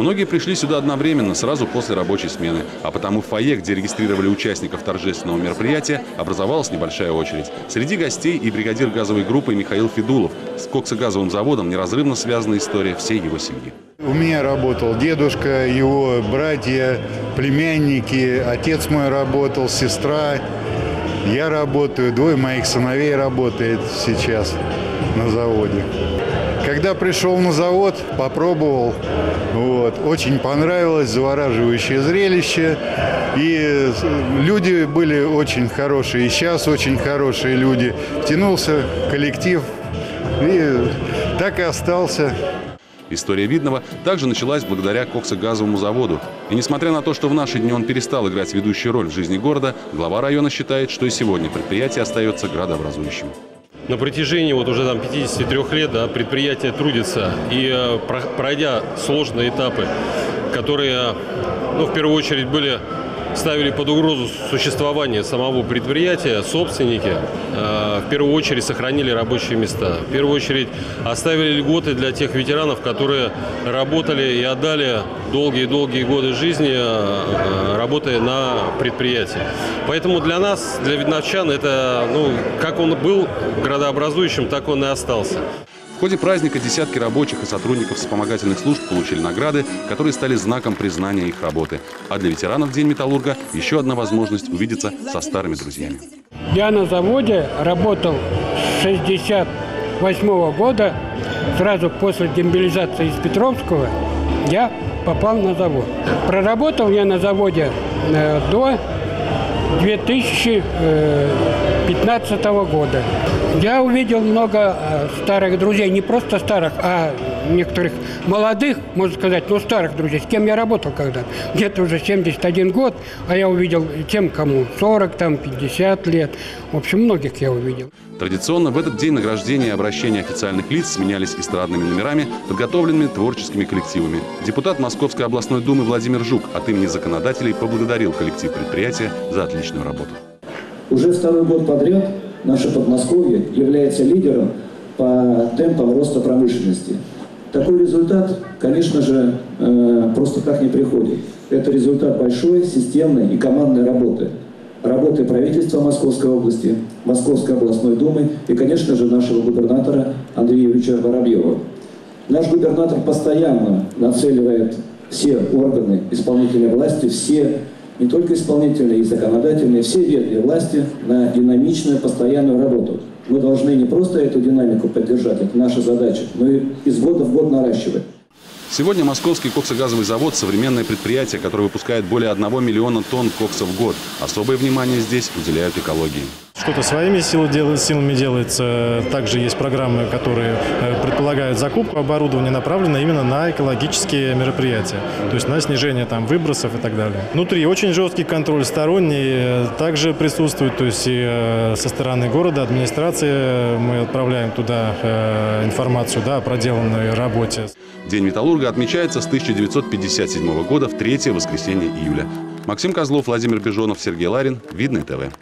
Многие пришли сюда одновременно, сразу после рабочей смены. А потому в фойе, где регистрировали участников торжественного мероприятия, образовалась небольшая очередь. Среди гостей и бригадир газовой группы Михаил Федулов. С коксогазовым заводом неразрывно связана история всей его семьи. У меня работал дедушка, его братья, племянники, отец мой работал, сестра. Я работаю, двое моих сыновей работает сейчас на заводе. Когда пришел на завод, попробовал, вот, очень понравилось, завораживающее зрелище. И люди были очень хорошие, и сейчас очень хорошие люди. Втянулся коллектив, и так и остался. История Видного также началась благодаря коксогазовому заводу. И несмотря на то, что в наши дни он перестал играть ведущую роль в жизни города, глава района считает, что и сегодня предприятие остается градообразующим. На протяжении вот уже там 53 лет да, предприятие трудится. И э, про- пройдя сложные этапы, которые ну, в первую очередь были ставили под угрозу существование самого предприятия, собственники э, в первую очередь сохранили рабочие места. В первую очередь оставили льготы для тех ветеранов, которые работали и отдали долгие-долгие годы жизни, э, работая на предприятии. Поэтому для нас, для видновчан, это, ну, как он был градообразующим, так он и остался. В ходе праздника десятки рабочих и сотрудников вспомогательных служб получили награды, которые стали знаком признания их работы. А для ветеранов День металлурга – еще одна возможность увидеться со старыми друзьями. Я на заводе работал с 68 года, сразу после демобилизации из Петровского, я попал на завод. Проработал я на заводе э, до 2015 года. Я увидел много э, старых друзей, не просто старых, а некоторых молодых, можно сказать, но старых друзей, с кем я работал когда Где-то уже 71 год, а я увидел тем, кому 40, там, 50 лет. В общем, многих я увидел. Традиционно в этот день награждения и обращения официальных лиц сменялись эстрадными номерами, подготовленными творческими коллективами. Депутат Московской областной думы Владимир Жук от имени законодателей поблагодарил коллектив предприятия за отличную работу. Уже второй год подряд наше Подмосковье является лидером по темпам роста промышленности. Такой результат, конечно же, э, просто так не приходит. Это результат большой, системной и командной работы. Работы правительства Московской области, Московской областной думы и, конечно же, нашего губернатора Андрея Юрьевича Воробьева. Наш губернатор постоянно нацеливает все органы исполнительной власти, все, не только исполнительные и законодательные, все ветви власти на динамичную, постоянную работу. Мы должны не просто эту динамику поддержать, это наша задача, но и из года в год наращивать. Сегодня Московский коксогазовый завод – современное предприятие, которое выпускает более 1 миллиона тонн кокса в год. Особое внимание здесь уделяют экологии. Что-то своими силами делается. Также есть программы, которые э, предполагают закупку оборудования, направленное именно на экологические мероприятия. То есть на снижение там, выбросов и так далее. Внутри очень жесткий контроль сторонний э, также присутствует. То есть и э, со стороны города, администрации мы отправляем туда информацию да, о проделанной работе. День металлурга отмечается с 1957 года в третье воскресенье июля. Максим Козлов, Владимир Бежонов, Сергей Ларин. Видное ТВ.